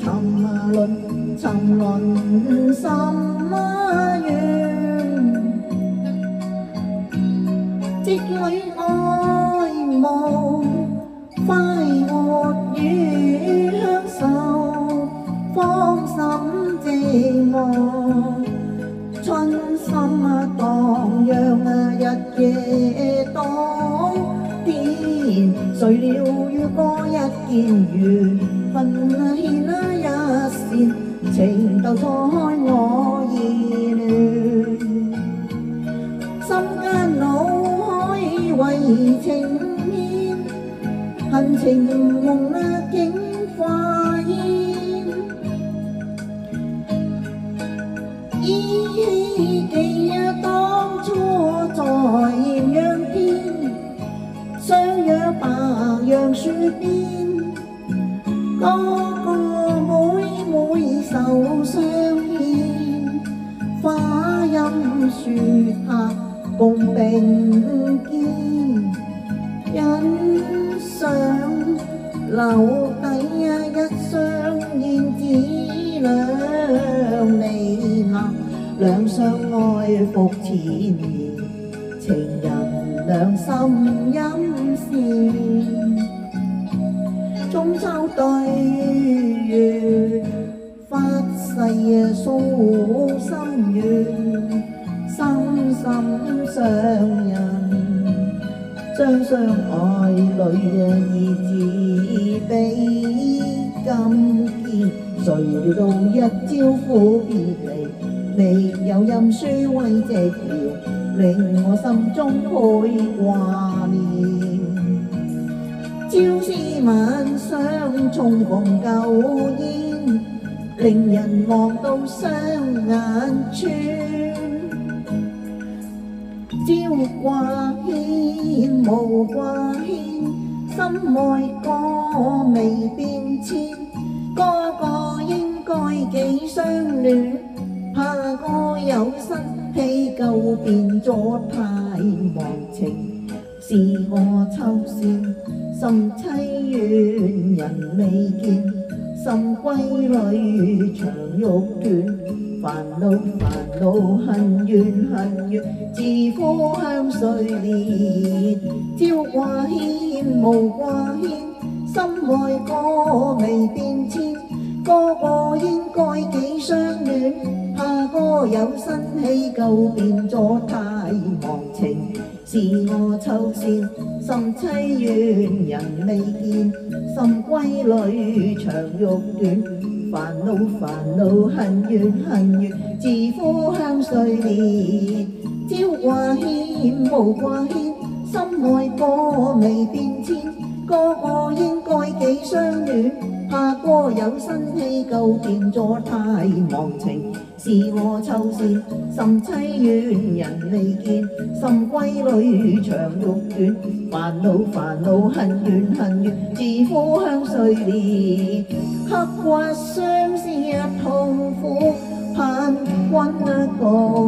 沉沦沉沦什么怨？节里爱慕快活与享受，芳心寂寞，春心荡漾日夜多。谁料遇过一见缘，分欠那一线情窦初开我意乱，心间脑海为情牵，恨情梦啊惊。边，哥哥、妹妹手相牵，花荫树下共并肩。欣赏楼底呀，一双燕子两眉郎，两相爱复缠绵，情人两心音线。中秋对月，发誓诉心愿，心心相印，將相愛侶意志比金堅，誰料到一朝苦别离。你有音书慰寂寥，令我心中倍挂念。朝思晚上重逢旧烟，令人望到双眼。穿朝挂牵，暮挂牵。心爱过未变迁，个个应该几相恋。怕个有失，喜旧变咗太忘情。是我秋羡甚凄怨人未见甚归泪长欲断烦恼烦恼恨怨恨怨自苦向谁念朝挂牵暮挂牵心爱过未变迁哥哥应该几相恋怕哥有新喜旧变作太忘情。是我秋善甚凄怨人未见甚闺女长玉短烦恼烦恼恨怨恨怨自苦向谁念？朝挂牵暮挂牵心爱过未变迁哥哥应该几相恋怕哥有新戏旧变咗太忘情是我秋思心凄怨人未见，心归里长欲远，烦恼烦恼恨怨恨怨，自苦向谁怜？刻骨相思痛苦，盼君共